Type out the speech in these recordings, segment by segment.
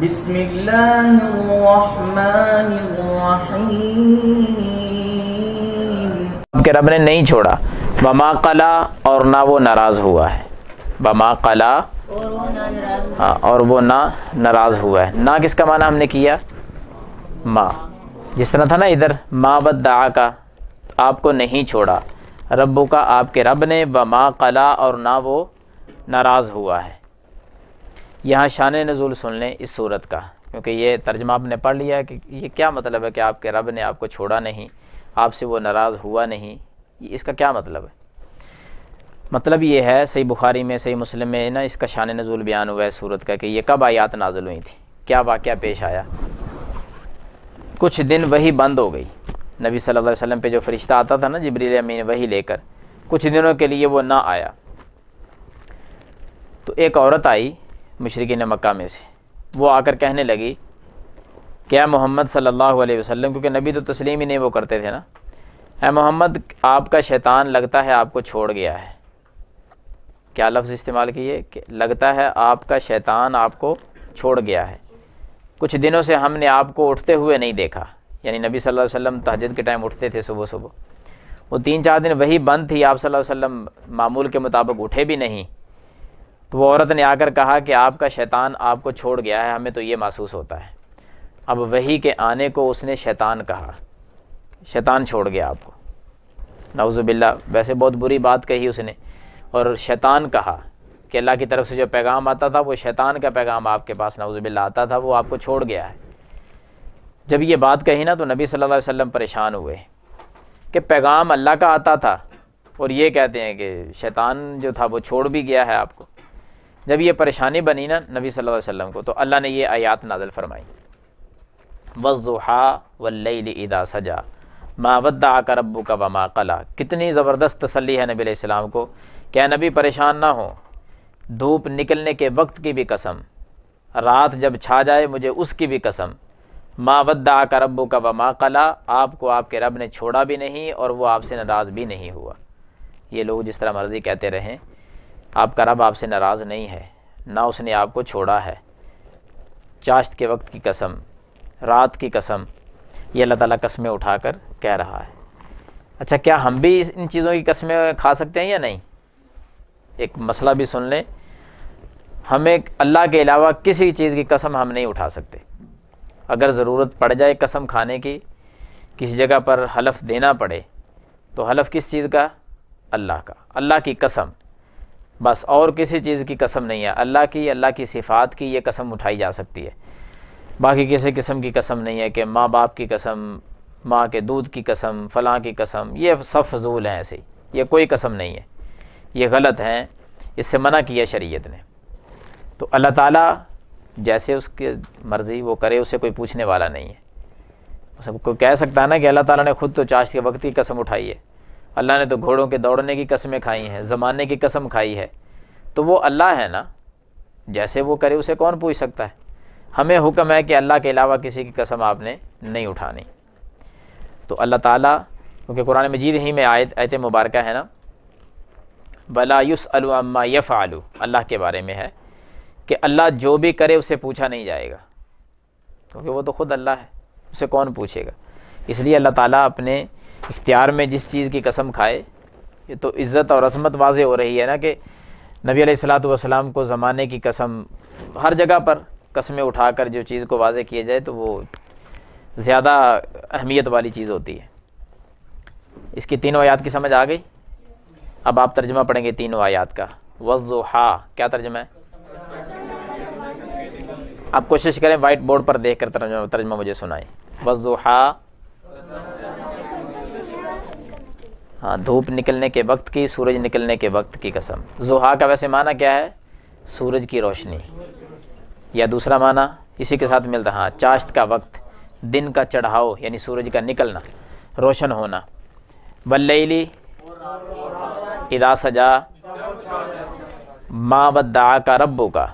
بسم الله الرحمن الرحيم. آپ کے رب نے نہیں چھوڑا بما قلا اور نہ وہ ناراض ہوا ہے۔ بما قلا اور وہ اور وہ نہ ناراض ہوا ہے۔ نہ کس کا معنی ہم نے کیا؟ ماں جس طرح تھا نا ادھر ماں بد دعا کا، آپ کو نہیں چھوڑا۔ ربو کا آپ کے رب نے بما قلا اور نہ وہ ناراض ہوا ہے۔ یہاں شان نزول سن لیں اس صورت کا، کیونکہ یہ ترجمہ آپ نے پڑھ لیا ہے کہ یہ کیا مطلب ہے کہ آپ کے رب نے آپ کو چھوڑا نہیں، آپ سے وہ ناراض ہوا نہیں اس کا کیا مطلب ہے؟ مطلب یہ ہے، صحیح بخاری میں، صحیح مسلم میں نا اس کا شان نزول بیان ہوا ہے صورت کا کہ یہ کب آیات نازل ہوئی تھی، کیا واقعہ پیش آیا؟ کچھ دن وہی بند ہو گئی۔ نبی صلی اللہ علیہ وسلم پہ جو فرشتہ آتا تھا نا جبریل امین، وہی لے کر، کچھ دنوں کے لیے وہ نہ آیا۔ تو ایک عورت آئی مشرقین مکہ میں سے۔ وہ آ کر کہنے لگی، کیا محمد صلی اللہ علیہ وسلم، کیونکہ نبی تو تسلیم ہی نہیں وہ کرتے تھے نا؟ اے محمد، آپ کا شیطان لگتا ہے آپ کو چھوڑ گیا ہے۔ کیا لفظ استعمال کیے؟ کہ لگتا ہے آپ کا شیطان آپ کو چھوڑ گیا ہے۔ کچھ دنوں سے ہم نے آپ کو اٹھتے ہوئے نہیں دیکھا۔ یعنی نبی صلی اللہ علیہ وسلم تہجد کے ٹائم اٹھتے تھے صبح صبح۔ وہ تین چار دن وہی بند تھی، آپ صلی اللہ علیہ وسلم معمول کے مطابق اٹھے بھی نہیں۔ تو وہ عورت نے آ کر کہا کہ آپ کا شیطان آپ کو چھوڑ گیا ہے، ہمیں تو یہ محسوس ہوتا ہے۔ اب وہی کے آنے کو اس نے شیطان کہا۔ شیطان چھوڑ گیا آپ کو۔ نعوذ باللہ، ویسے بہت بری بات کہی اس نے۔ اور شیطان کہا کہ اللہ کی طرف سے جو پیغام آتا تھا، وہ شیطان کا پیغام آپ کے پاس نعوذ باللہ آتا تھا، وہ آپ کو چھوڑ گیا ہے۔ جب یہ بات کہی نا، تو نبی صلی اللہ علیہ وسلم پریشان ہوئے کہ پیغام اللہ کا آتا تھا اور یہ کہتے ہیں کہ شیطان جو تھا، وہ چھوڑ بھی گیا ہے آپ کو۔ جب یہ پریشانی بنی نا نبی صلی اللہ علیہ وسلم کو، تو اللہ نے یہ آیات نازل فرمائی۔ وضحا واللیل اذا سجا۔ ما ودع کا ربو کا وما قلا۔ کتنی زبردست تسلی ہے نبی علیہ السلام کو کیا نبی پریشان نہ ہو، دھوپ نکلنے کے وقت کی بھی قسم، رات جب چھا جائے مجھے اس کی بھی قسم۔ ما ودع کا ربو کا وما قلا۔ آپ کو آپ کے رب نے چھوڑا بھی نہیں اور وہ آپ سے ناراض بھی نہیں ہوا۔ یہ لوگ جس طرح مرضی کہتے رہیں آپ کا رب آپ سے ناراض نہیں ہے، نہ اس نے آپ کو چھوڑا ہے۔ چاشت کے وقت کی قسم، رات کی قسم، یہ اللہ تعالیٰ قسمیں اٹھا کر کہہ رہا ہے۔ اچھا کیا ہم بھی ان چیزوں کی قسمیں کھا سکتے ہیں یا نہیں؟ ایک مسئلہ بھی سن لیں۔ ہمیں اللہ کے علاوہ کسی چیز کی قسم ہم نہیں اٹھا سکتے۔ اگر ضرورت پڑ جائے قسم کھانے کی، کسی جگہ پر حلف دینا پڑے، تو حلف کس چیز کا؟ اللہ کا۔ اللہ کی قسم۔ بس اور کسی چیز کی قسم نہیں ہے۔ اللہ کی اللہ کی صفات کی یہ قسم اٹھائی جا سکتی ہے۔ باقی کسی قسم کی قسم نہیں ہے کہ ماں باپ کی قسم، ماں کے دودھ کی قسم، فلاں کی قسم، یہ سب فضول ہیں ایسے ہی۔ یہ کوئی قسم نہیں ہے۔ یہ غلط ہیں۔ اس سے منع کیا شریعت نے۔ تو اللہ تعالیٰ جیسے اس کی مرضی وہ کرے، اسے کوئی پوچھنے والا نہیں ہے۔ سب کو کہہ سکتا ہے نا کہ اللہ تعالیٰ نے خود تو چاشت کے وقت کی قسم اٹھائی ہے۔ اللہ نے تو گھوڑوں کے دوڑنے کی قسمیں کھائی ہیں، زمانے کی قسم کھائی ہے۔ تو وہ اللہ ہے نا؟ جیسے وہ کرے اسے کون پوچھ سکتا ہے؟ ہمیں حکم ہے کہ اللہ کے علاوہ کسی کی قسم آپ نے نہیں اٹھانی۔ تو اللہ تعالیٰ، کیونکہ قرآن مجید ہی میں آیت ایت مبارکہ ہے نا؟ بلا یس الما یف اللہ کے بارے میں ہے کہ اللہ جو بھی کرے اسے پوچھا نہیں جائے گا۔ کیونکہ وہ تو خود اللہ ہے، اسے کون پوچھے گا؟ اس لیے اللہ تعالیٰ اپنے اختیار میں جس چیز کی قسم کھائے، یہ تو عزت اور عظمت واضح ہو رہی ہے نا کہ نبی علیہ السلاۃ والسلام کو زمانے کی قسم ہر جگہ پر قسمیں اٹھا کر جو چیز کو واضح کیا جائے تو وہ زیادہ اہمیت والی چیز ہوتی ہے۔ اس کی تینوں آیات کی سمجھ آ گئی؟ اب آپ ترجمہ پڑھیں گے تینوں آیات کا۔ وضحا، کیا ترجمہ ہے؟ آپ کوشش کریں وائٹ بورڈ پر دیکھ کر ترجمہ ترجمہ مجھے سنائیں۔ وضحا۔ ہاں دھوپ نکلنے کے وقت کی، سورج نکلنے کے وقت کی قسم۔ زحا کا ویسے معنی کیا ہے؟ سورج کی روشنی۔ یا دوسرا معنی اسی کے ساتھ ملتا ہاں چاشت کا وقت، دن کا چڑھاؤ یعنی سورج کا نکلنا، روشن ہونا۔ بلیلی ادا سجا ماں بدا کا ربو کا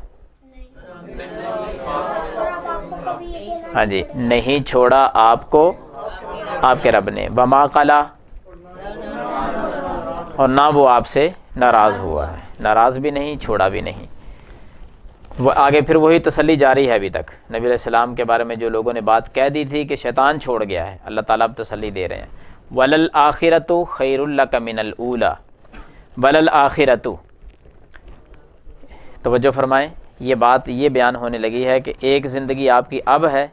ہاں جی نہیں چھوڑا آپ کو، آپ کے رب نے۔ بما قلا اور نہ وہ آپ سے ناراض ہوا ہے۔ ناراض بھی نہیں، چھوڑا بھی نہیں۔ وہ آگے پھر وہی تسلی جاری ہے ابھی تک۔ نبی علیہ السلام کے بارے میں جو لوگوں نے بات کہہ دی تھی کہ شیطان چھوڑ گیا ہے، اللہ تعالیٰ اب تسلی دے رہے ہیں۔ ولل آخرت خیر اللہ کا من الا ولل آخرت توجہ فرمائیں، یہ بات یہ بیان ہونے لگی ہے کہ ایک زندگی آپ کی اب ہے،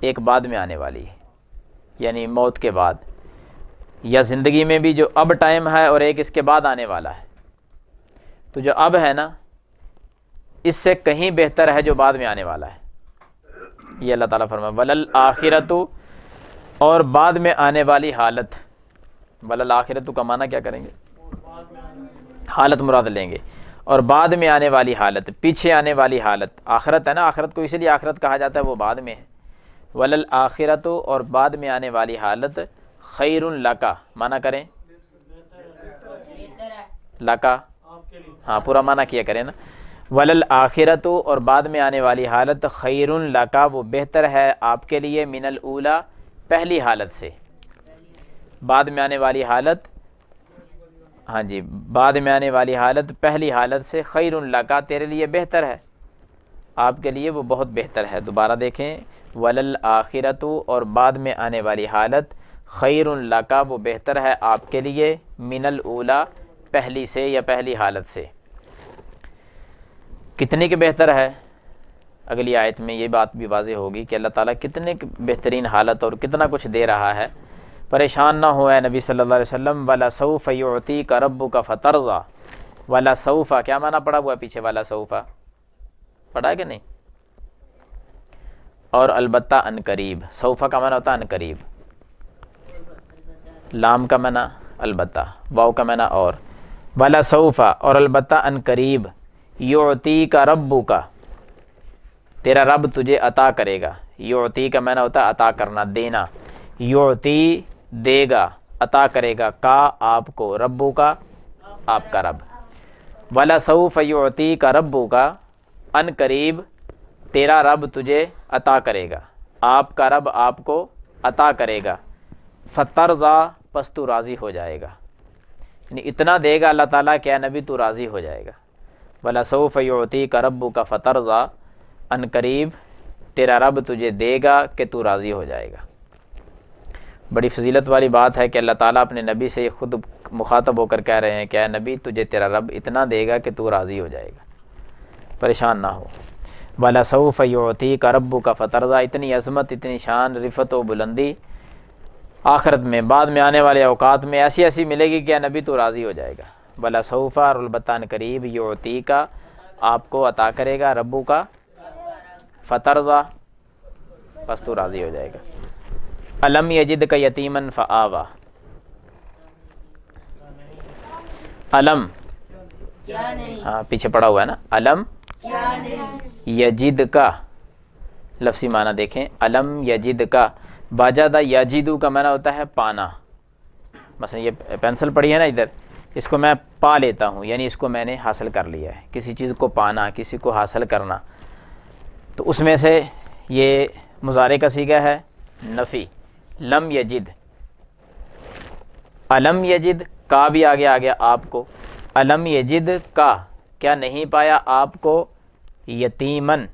ایک بعد میں آنے والی ہے۔ یعنی موت کے بعد۔ یا زندگی میں بھی جو اب ٹائم ہے اور ایک اس کے بعد آنے والا ہے۔ تو جو اب ہے نا، اس سے کہیں بہتر ہے جو بعد میں آنے والا ہے۔ یہ اللہ تعالیٰ فرما ولل آخرت اور بعد میں آنے والی حالت۔ ولل آخرت کا معنی کیا کریں گے؟ حالت مراد لیں گے۔ اور بعد میں آنے والی حالت، پیچھے آنے والی حالت۔ آخرت ہے نا، آخرت کو اسی لیے آخرت کہا جاتا ہے، وہ بعد میں ہے۔ ولل آخرت اور بعد میں آنے والی حالت خیر القا معنی کریں؟ لکا۔ ہاں پورا معنی کیا کریں نا؟ ولل آخرت اور بعد میں آنے والی حالت خیر القا وہ بہتر ہے آپ کے لیے من الا پہلی حالت سے۔ بعد میں آنے والی حالت ہاں جی بعد میں آنے والی حالت، پہلی حالت سے خیر القا تیرے لیے بہتر ہے۔ آپ کے لیے وہ بہت بہتر ہے۔ دوبارہ دیکھیں ولل آخرت اور بعد میں آنے والی حالت خیر القا وہ بہتر ہے آپ کے لیے من الا پہلی سے یا پہلی حالت سے۔ کتنے کے بہتر ہے؟ اگلی آیت میں یہ بات بھی واضح ہوگی کہ اللہ تعالیٰ کتنے بہترین حالت اور کتنا کچھ دے رہا ہے۔ پریشان نہ ہو اے نبی صلی اللہ علیہ وسلم والا صوف یعطی کا ربو کا فترزہ والا صوفہ کیا معنی پڑا ہوا پیچھے؟ والا صوفہ پڑھا ہے کہ نہیں؟ اور البتہ ان قریب۔ صوفہ کا معنی ہوتا ہے ان قریب۔ لام کا معنی البتہ واؤ کا معنی اور۔ والا صوفہ اور البتہ ان قریب۔ یعطی کا ربو کا تیرا رب تجھے عطا کرے گا۔ یعطی کا معنی ہوتا ہے عطا کرنا، دینا۔ یعطی دے گا، عطا کرے گا۔ کا آپ کو ربو کا آپ کا رب۔ ولا صوف یعطی کا ربو کا ان قریب، تیرا رب تجھے عطا کرے گا۔ آپ کا رب آپ کو عطا کرے گا۔ فترزا پس تو راضی ہو جائے گا۔ یعنی اتنا دے گا اللہ تعالیٰ کیا نبی تو راضی ہو جائے گا۔ ولا صوف یعطی کا ربو کا فترزا ان قریب تیرا رب تجھے دے گا کہ تو راضی ہو جائے گا۔ بڑی فضیلت والی بات ہے کہ اللہ تعالیٰ اپنے نبی سے خود مخاطب ہو کر کہہ رہے ہیں کہ اے نبی تجھے تیرا رب اتنا دے گا کہ تو راضی ہو جائے گا۔ پریشان نہ ہو۔ بالا صوف یعطی کا ربو کا فترزہ اتنی عظمت، اتنی شان، رفت و بلندی آخرت میں بعد میں آنے والے اوقات میں ایسی ایسی ملے گی کہ نبی تو راضی ہو جائے گا۔ بلا صوفہ البتان قریب یعطی کا آپ کو عطا کرے گا ربو کا فترزہ بس تو راضی ہو جائے گا۔ علم یجد کا یتیمن فآوا علم ہاں پیچھے پڑا ہوا ہے نا۔ علم یجد کا لفظی معنی دیکھیں۔ علم یجد کا باجادہ یجدو کا معنی ہوتا ہے پانا۔ مثلا یہ پینسل پڑی ہے نا ادھر، اس کو میں پا لیتا ہوں یعنی اس کو میں نے حاصل کر لیا ہے۔ کسی چیز کو پانا، کسی کو حاصل کرنا۔ تو اس میں سے یہ مظاہرے کا سیگا ہے نفی، لم یجد۔ علم یجد، کا بھی آگے آ گیا آپ کو۔ علم یجد، کا، کیا نہیں پایا آپ کو؟ یتیمن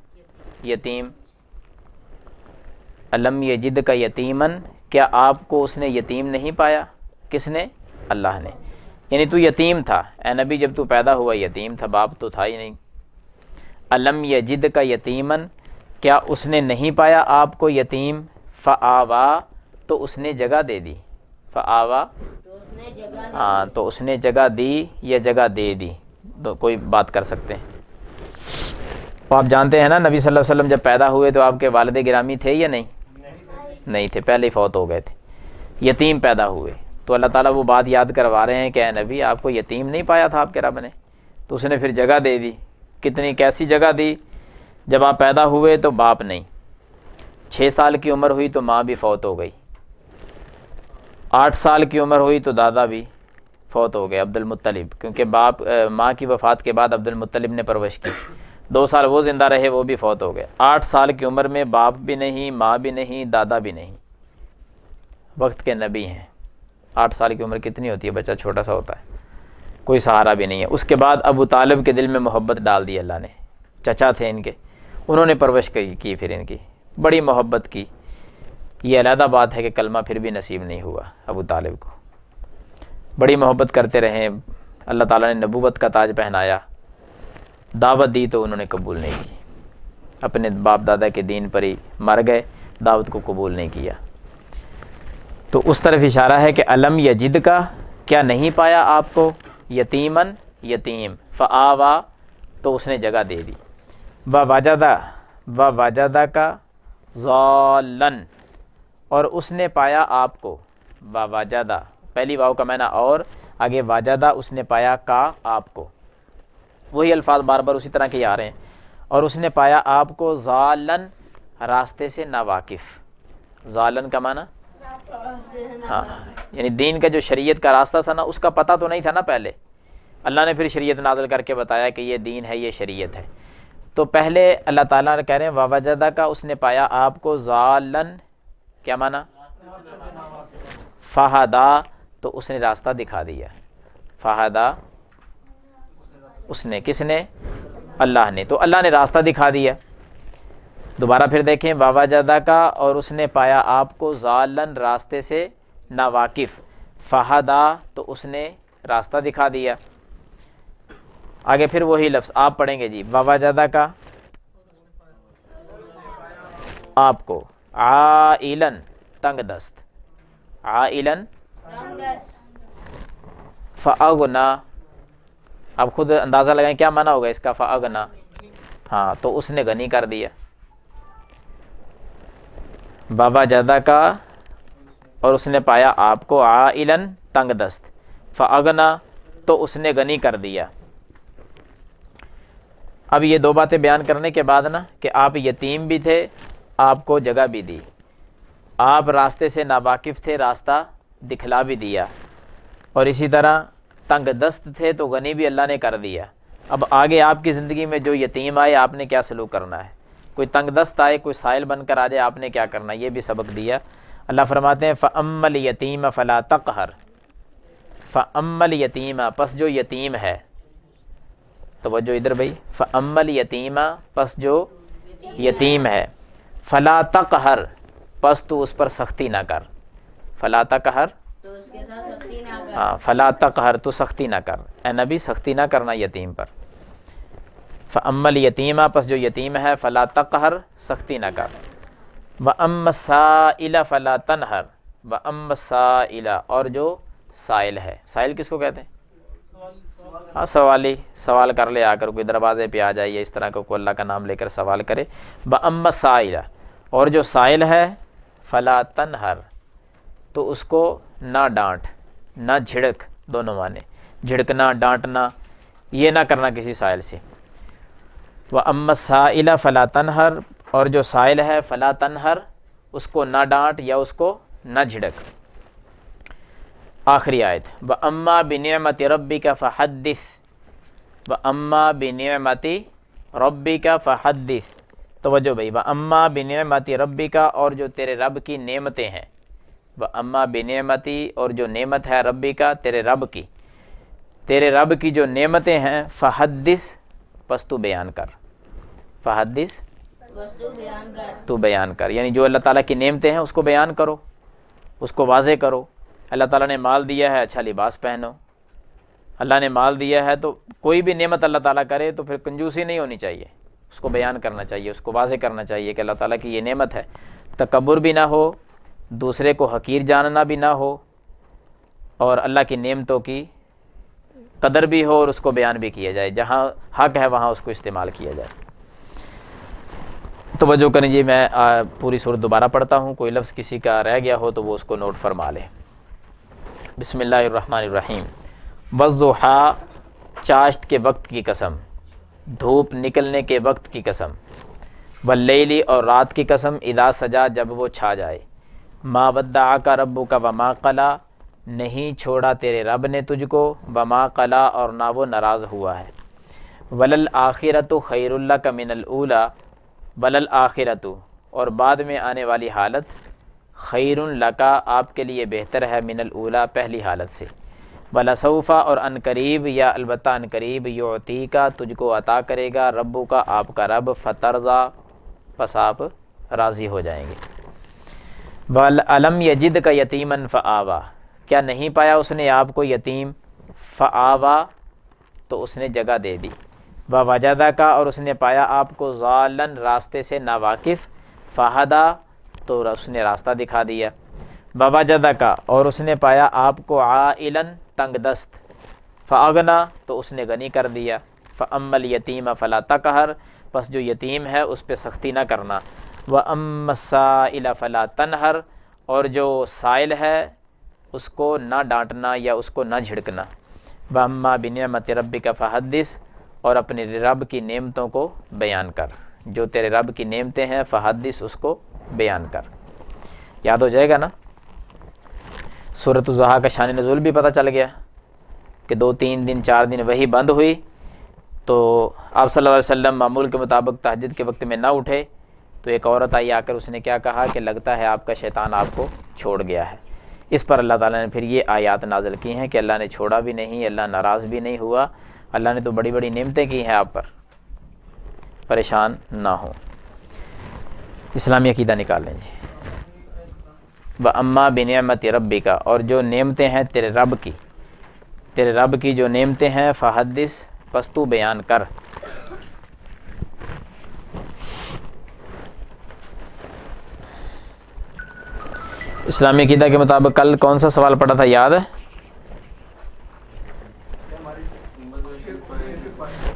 یتیم۔ علم یجد کا یتیمن کیا آپ کو اس نے یتیم نہیں پایا؟ کس نے؟ اللہ نے۔ یعنی تو یتیم تھا۔ اے نبی، جب تو پیدا ہوا، یتیم تھا، باپ تو تھا ہی نہیں۔ علم یجد کا یتیمن کیا اس نے نہیں پایا آپ کو یتیم؟ فآوا، تو اس نے جگہ دے دی۔ فآوا ہاں تو اس نے جگہ دی یا جگہ دے دی۔ تو کوئی بات کر سکتے ہیں۔ آپ جانتے ہیں نا، نبی صلی اللہ علیہ وسلم جب پیدا ہوئے تو آپ کے والد گرامی تھے یا نہیں؟ نہیں تھے، پہلے ہی فوت ہو گئے تھے۔ یتیم پیدا ہوئے۔ تو اللہ تعالیٰ وہ بات یاد کروا رہے ہیں کہ اے نبی، آپ کو یتیم نہیں پایا تھا آپ کے رب نے؟ تو اس نے پھر جگہ دے دی۔ کتنی کیسی جگہ دی؟ جب آپ پیدا ہوئے تو باپ نہیں۔ چھ سال کی عمر ہوئی تو ماں بھی فوت ہو گئی۔ آٹھ سال کی عمر ہوئی تو دادا بھی فوت ہو گئے عبد المطلب کیونکہ باپ، ماں کی وفات کے بعد عبد المطلب نے پرورش کی۔ دو سال وہ زندہ رہے وہ بھی فوت ہو گئے۔ آٹھ سال کی عمر میں باپ بھی نہیں، ماں بھی نہیں، دادا بھی نہیں۔ وقت کے نبی ہیں۔ آٹھ سال کی عمر کتنی ہوتی ہے بچہ؟ چھوٹا سا ہوتا ہے۔ کوئی سہارا بھی نہیں ہے۔ اس کے بعد ابو طالب کے دل میں محبت ڈال دی اللہ نے۔ چچا تھے ان کے۔ انہوں نے پرورش کی پھر ان کی۔ بڑی محبت کی۔ یہ علیحدہ بات ہے کہ کلمہ پھر بھی نصیب نہیں ہوا ابو طالب کو۔ بڑی محبت کرتے رہے۔ اللہ تعالیٰ نے نبوت کا تاج پہنایا۔ دعوت دی تو انہوں نے قبول نہیں کی۔ اپنے باپ دادا کے دین پر ہی مر گئے، دعوت کو قبول نہیں کیا۔ تو اس طرف اشارہ ہے کہ علم یجد کا کیا نہیں پایا آپ کو؟ یتیمن یتیم۔ فآوا، تو اس نے جگہ دے دی۔ و واجدہ و واجدہ کا ضالن، اور اس نے پایا آپ کو۔ و واجدہ پہلی واؤ کا معنی اور، آگے واجدہ اس نے پایا کا آپ کو۔ وہی الفاظ بار بار اسی طرح کے آ رہے ہیں۔ اور اس نے پایا آپ کو ظالن راستے سے ناواقف۔ ظالن کا معنی؟ ہاں۔ یعنی دین کا جو شریعت کا راستہ تھا نا، اس کا پتہ تو نہیں تھا نا پہلے۔ اللہ نے پھر شریعت نازل کر کے بتایا کہ یہ دین ہے، یہ شریعت ہے۔ تو پہلے اللہ تعالیٰ کہہ رہے ہیں ووجدہ کا اس نے پایا آپ کو ظالن، کیا معنی؟ فہدا تو اس نے راستہ دکھا دیا۔ فہدا اس نے کس نے؟ اللہ نے۔ تو اللہ نے راستہ دکھا دیا۔ دوبارہ پھر دیکھیں بابا جدہ کا اور اس نے پایا آپ کو ظالن راستے سے ناواقف۔ فہدا تو اس نے راستہ دکھا دیا۔ آگے پھر وہی لفظ آپ پڑھیں گے جی۔ بابا جدہ کا۔ آپ کو۔ عائلن تنگ دست۔ عائلن فاغنا اب خود اندازہ لگائیں کیا معنی ہوگا اس کا فاغنا ہاں تو اس نے غنی کر دیا۔ بابا جدہ کا اور اس نے پایا آپ کو عائلن تنگ دست۔ فاغنا تو اس نے غنی کر دیا۔ اب یہ دو باتیں بیان کرنے کے بعد نا، کہ آپ یتیم بھی تھے، آپ کو جگہ بھی دی۔ آپ راستے سے ناواقف تھے، راستہ دکھلا بھی دیا۔ اور اسی طرح تنگ دست تھے تو غنی بھی اللہ نے کر دیا۔ اب آگے آپ کی زندگی میں جو یتیم آئے، آپ نے کیا سلوک کرنا ہے؟ کوئی تنگ دست آئے، کوئی سائل بن کر آ جائے، آپ نے کیا کرنا ہے؟ یہ بھی سبق دیا۔ اللہ فرماتے ہیں فعمل یتیم فلا تقہر فعمل یتیم پس جو یتیم ہے۔ توجہ ادھر بھائی۔ فعمل یتیمہ پس جو یتیم ہے۔ فلا تقہر پس تو اس پر سختی نہ کر۔ فلا تقہر ہاں ہاں، فلا تقہر، تو سختی نہ کر۔ اے نبی، سختی نہ کرنا یتیم پر۔ فعمل یتیمہ پس جو یتیم ہے، فلا تقہر، سختی نہ کر۔ و ام سائلہ فلا تنہر۔ و ام سائلہ اور جو سائل ہے۔ سائل کس کو کہتے ہیں؟ ہاں سوالی۔ سوال کر لے، آ کر کوئی دروازے پہ آ جائے اس طرح کا کوئی اللہ کا نام لے کر سوال کرے۔ ب ام سائلہ اور جو سائل ہے، فلا تنہر۔ تو اس کو نہ ڈانٹ۔ نہ جھڑک دونوں معنی۔ جھڑکنا، ڈانٹنا، یہ نہ کرنا کسی سائل سے۔ وہ ام سائلہ فلا تنہر، اور جو سائل ہے فلا تنہر، اس کو نہ ڈانٹ یا اس کو نہ جھڑک۔ آخری آیت۔ ب اماں بنعمت ربی کا فحدث۔ ب اماں بنعمتی ربی کا فحدث۔ توجہ بھائی ب اماں بنعمت ربی کا اور جو تیرے رب کی نعمتیں ہیں۔ ب اماں بنعمتی اور جو نعمت ہے ربی کا تیرے رب کی۔ تیرے رب کی جو نعمتیں ہیں، فحدث، پس تو بیان کر۔ فحدث، تو بیان کر۔ یعنی جو اللہ تعالیٰ کی نعمتیں ہیں، اس کو بیان کرو۔ اس کو واضح کرو۔ اللہ تعالیٰ نے مال دیا ہے اچھا لباس پہنو۔ اللہ نے مال دیا ہے تو کوئی بھی نعمت اللہ تعالیٰ کرے تو پھر کنجوسی نہیں ہونی چاہیے۔ اس کو بیان کرنا چاہیے، اس کو واضح کرنا چاہیے کہ اللہ تعالیٰ کی یہ نعمت ہے۔ تکبر بھی نہ ہو دوسرے کو حقیر جاننا بھی نہ ہو اور اللہ کی نعمتوں کی قدر بھی ہو اور اس کو بیان بھی کیا جائے، جہاں حق ہے وہاں اس کو استعمال کیا جائے۔ توجہ کریں جی میں پوری صورت دوبارہ پڑھتا ہوں۔ کوئی لفظ کسی کا رہ گیا ہو تو وہ اس کو نوٹ فرما لے۔ بسم اللہ الرحمن الرحیم۔ وضحا، چاشت کے وقت کی قسم۔ دھوپ نکلنے کے وقت کی قسم۔ ولیلی اور رات کی قسم۔ ادا سجا، جب وہ چھا جائے۔ ما ودعا کا ربو کا وما قلا، نہیں چھوڑا تیرے رب نے تجھ کو وما قلا اور نہ وہ ناراض ہوا ہے۔ ولل آخرت خیر اللہ کا من الاولا ولل آخرت اور بعد میں آنے والی حالت خیر لکا آپ کے لیے بہتر ہے من الاولا پہلی حالت سے۔ بلاسوفہ اور ان قریب، یا البتہ ان قریب یوتی کا تجھ کو عطا کرے گا ربو کا آپ کا رب فترزا پس آپ راضی ہو جائیں گے۔ بل علم یجد کا یتیمن فعوا کیا نہیں پایا اس نے آپ کو یتیم؟ فعوا تو اس نے جگہ دے دی۔ وجدہ کا اور اس نے پایا آپ کو ظالن راستے سے ناواقف۔ فہدا تو اس نے راستہ دکھا دیا۔ وجدہ کا اور اس نے پایا آپ کو عائلن تنگ دست۔ فاغنا تو اس نے غنی کر دیا۔ فعمل یتیم فلا تقہر۔ پس جو یتیم ہے اس پہ سختی نہ کرنا۔ و ام سائل فلا تنہر اور جو سائل ہے، اس کو نہ ڈانٹنا یا اس کو نہ جھڑکنا۔ و اما بنعمت ربی کا فحدث، اور اپنے رب کی نعمتوں کو بیان کر۔ جو تیرے رب کی نعمتیں ہیں، فحدث اس کو بیان کر۔ یاد ہو جائے گا نا؟ صورت الضحیٰ کا شان نزول بھی پتہ چل گیا کہ دو تین دن، چار دن وہی بند ہوئی۔ تو آپ صلی اللہ علیہ وسلم معمول کے مطابق تہجد کے وقت میں نہ اٹھے۔ تو ایک عورت آئی آ کر اس نے کیا کہا کہ لگتا ہے آپ کا شیطان آپ کو چھوڑ گیا ہے۔ اس پر اللہ تعالیٰ نے پھر یہ آیات نازل کی ہیں کہ اللہ نے چھوڑا بھی نہیں، اللہ ناراض بھی نہیں ہوا۔ اللہ نے تو بڑی بڑی نعمتیں کی ہیں آپ پر۔ پریشان نہ ہوں۔ اسلامی عقیدہ نکال لیں جی۔ و اماں بنعمت ربی کا اور جو نعمتیں ہیں تیرے رب کی۔ تیرے رب کی جو نعمتیں ہیں، فحدث پستو بیان کر۔ اسلامی عقیدہ کے مطابق کل کون سا سوال پڑا تھا؟ یاد ہے؟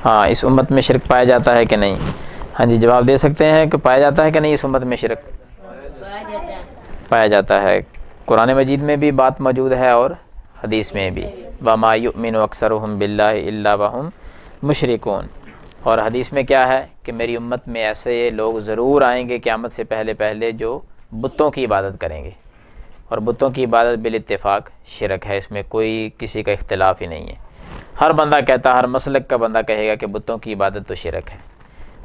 ہاں اس امت میں شرک پایا جاتا ہے کہ نہیں؟ ہاں جی جواب دے سکتے ہیں کہ پایا جاتا ہے کہ نہیں اس امت میں شرک؟ پایا جاتا ہے۔ قرآن مجید میں بھی بات موجود ہے اور حدیث میں بھی۔ وما یؤمن اکثر بلّہ اللہ وہم مشرکون اور حدیث میں کیا ہے کہ میری امت میں ایسے لوگ ضرور آئیں گے قیامت سے پہلے پہلے جو بتوں کی عبادت کریں گے۔ اور بتوں کی عبادت بالاتفاق شرک ہے، اس میں کوئی کسی کا اختلاف ہی نہیں ہے۔ ہر بندہ کہتا، ہر مسلک کا بندہ کہے گا کہ بتوں کی عبادت تو شرک ہے۔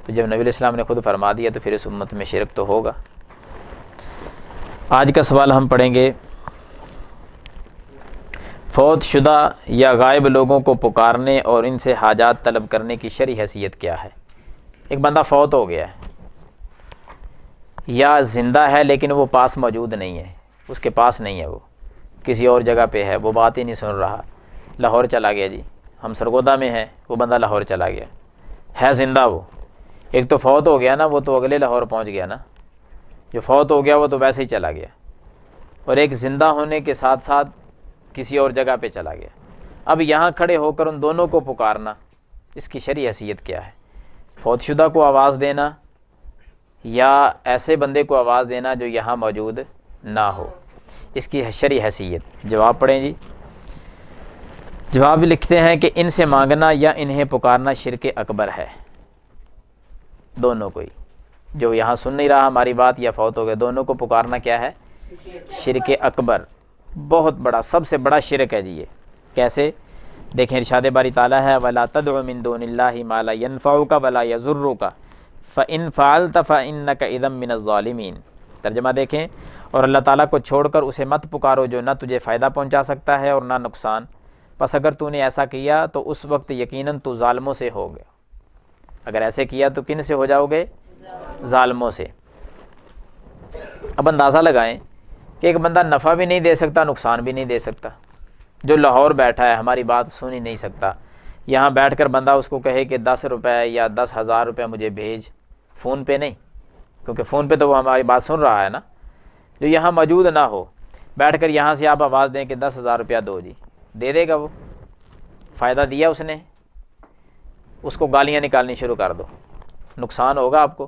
تو جب نبی الاسلام نے خود فرما دیا تو پھر اس امت میں شرک تو ہوگا۔ آج کا سوال ہم پڑھیں گے، فوت شدہ یا غائب لوگوں کو پکارنے اور ان سے حاجات طلب کرنے کی شرع حیثیت کیا ہے؟ ایک بندہ فوت ہو گیا ہے، یا زندہ ہے لیکن وہ پاس موجود نہیں ہے۔ اس کے پاس نہیں ہے وہ۔ کسی اور جگہ پہ ہے، وہ بات ہی نہیں سن رہا۔ لاہور چلا گیا جی۔ ہم سرگودا میں ہیں، وہ بندہ لاہور چلا گیا۔ ہے زندہ وہ۔ ایک تو فوت ہو گیا نا، وہ تو اگلے لاہور پہنچ گیا نا۔ جو فوت ہو گیا، وہ تو ویسے ہی چلا گیا۔ اور ایک زندہ ہونے کے ساتھ ساتھ کسی اور جگہ پہ چلا گیا۔ اب یہاں کھڑے ہو کر ان دونوں کو پکارنا، اس کی شرع حیثیت کیا ہے؟ فوت شدہ کو آواز دینا یا ایسے بندے کو آواز دینا جو یہاں موجود نہ ہو۔ اس کی شرع حیثیت۔ جواب پڑھیں جی۔ جواب لکھتے ہیں کہ ان سے مانگنا یا انہیں پکارنا شرک اکبر ہے۔ دونوں کو ہی جو یہاں سن نہیں رہا ہماری بات یا فوت ہو گئے، دونوں کو پکارنا کیا ہے؟ شرک اکبر۔ بہت بڑا، سب سے بڑا شرک ہے جی یہ۔ کیسے؟ دیکھیں ارشاد باری تعالیٰ ہے، ولا من دون اللہ مالا ینفعو کا ولا یضرو کا فن فعلت فإنک کا ادم من الظالمین ترجمہ دیکھیں اور اللہ تعالیٰ کو چھوڑ کر اسے مت پکارو جو نہ تجھے فائدہ پہنچا سکتا ہے اور نہ نقصان۔ بس اگر تو نے ایسا کیا تو اس وقت یقیناً تو ظالموں سے ہو گیا۔ اگر ایسے کیا تو کن سے ہو جاؤ گے؟ ظالموں سے۔ اب اندازہ لگائیں کہ ایک بندہ نفع بھی نہیں دے سکتا، نقصان بھی نہیں دے سکتا۔ جو لاہور بیٹھا ہے، ہماری بات سن ہی نہیں سکتا۔ یہاں بیٹھ کر بندہ اس کو کہے کہ دس روپے یا دس ہزار روپے مجھے بھیج، فون پہ نہیں۔ کیونکہ فون پہ تو وہ ہماری بات سن رہا ہے نا، جو یہاں موجود نہ ہو۔ بیٹھ کر یہاں سے آپ آواز دیں کہ دس ہزار روپیہ دو جی۔ دے دے گا وہ۔ فائدہ دیا اس نے۔ اس کو گالیاں نکالنی شروع کر دو۔ نقصان ہوگا آپ کو۔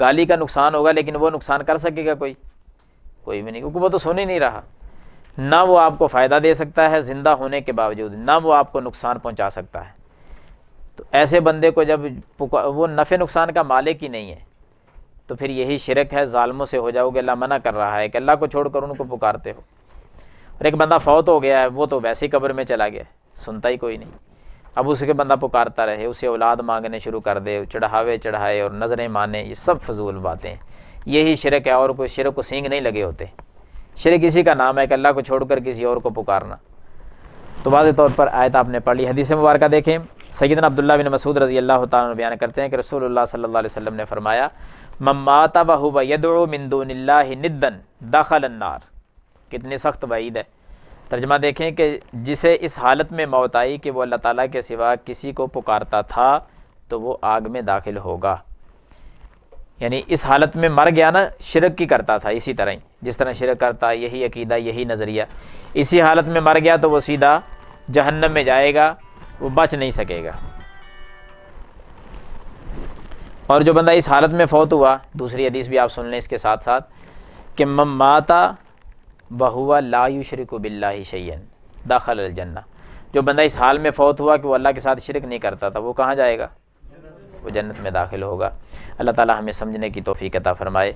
گالی کا نقصان ہوگا لیکن وہ نقصان کر سکے گا کوئی۔ کوئی بھی نہیں، کیونکہ وہ تو سن ہی نہیں رہا۔ نہ وہ آپ کو فائدہ دے سکتا ہے زندہ ہونے کے باوجود، نہ وہ آپ کو نقصان پہنچا سکتا ہے۔ تو ایسے بندے کو جب وہ نفع نقصان کا مالک ہی نہیں ہے۔ تو پھر یہی شرک ہے، ظالموں سے ہو جاؤ گے، اللہ منع کر رہا ہے کہ اللہ کو چھوڑ کر ان کو پکارتے ہو۔ اور ایک بندہ فوت ہو گیا ہے، وہ تو ویسے ہی قبر میں چلا گیا سنتا ہی کوئی نہیں۔ اب اس کے بندہ پکارتا رہے اسے اولاد مانگنے شروع کر دے، چڑھاوے چڑھائے اور نظریں مانے، یہ سب فضول باتیں ہیں۔ یہی شرک ہے، اور کوئی شرک کو سینگ نہیں لگے ہوتے۔ شرک کسی کا نام ہے کہ اللہ کو چھوڑ کر کسی اور کو پکارنا۔ تو واضح طور پر آیت آپ نے پڑھ لی۔ حدیث مبارکہ دیکھیں۔ سیدنا عبداللہ بن مسعود رضی اللہ تعالیٰ بیان کرتے ہیں کہ رسول اللہ صلی اللہ علیہ وسلم نے فرمایا ممات و یدعو من دون اللہ ندن داخل النار۔ کتنی سخت بعید ہے۔ ترجمہ دیکھیں کہ جسے اس حالت میں موت آئی کہ وہ اللہ تعالیٰ کے سوا کسی کو پکارتا تھا تو وہ آگ میں داخل ہوگا۔ یعنی اس حالت میں مر گیا نا، شرک کی کرتا تھا اسی طرح ہی۔ جس طرح شرک کرتا، یہی عقیدہ، یہی نظریہ۔ اسی حالت میں مر گیا تو وہ سیدھا جہنم میں جائے گا، وہ بچ نہیں سکے گا۔ اور جو بندہ اس حالت میں فوت ہوا، دوسری حدیث بھی آپ سن لیں اس کے ساتھ ساتھ کہ مماتا بہوا لا شرک و بلّہ شعین داخل الجنہ۔ جو بندہ اس حال میں فوت ہوا کہ وہ اللہ کے ساتھ شرک نہیں کرتا تھا، وہ کہاں جائے گا؟ وہ جنت میں داخل ہوگا۔ اللہ تعالی ہمیں سمجھنے کی توفیق عطا فرمائے۔